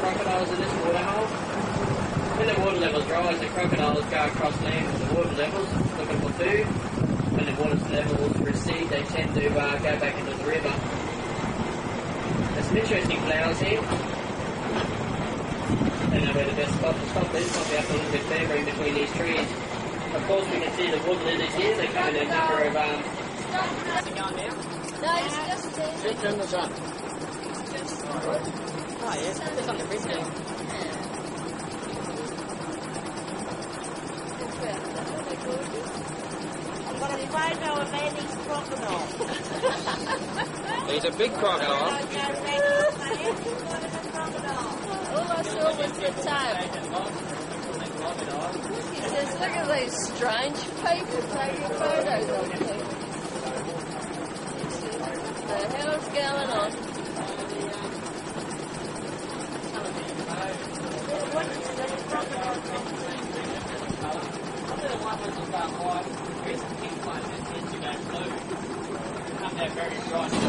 crocodiles in this waterhole. When the water levels rise, the crocodiles go across land with the water levels, looking for food. When the water levels recede, they tend to uh, go back into the river. There's some interesting flowers here. Don't know where the best spot to stop is, might be up a little bit further in between these trees. Of course, we can see the wood lilies here, they come in a number of um, No, it's just this. Sit in the sun. Oh, yes, it's on the bridge now. of any crocodile. He's a big crocodile. I saw the tail. Just look at those strange people taking photos of people. The hell's going on? What is? that very front.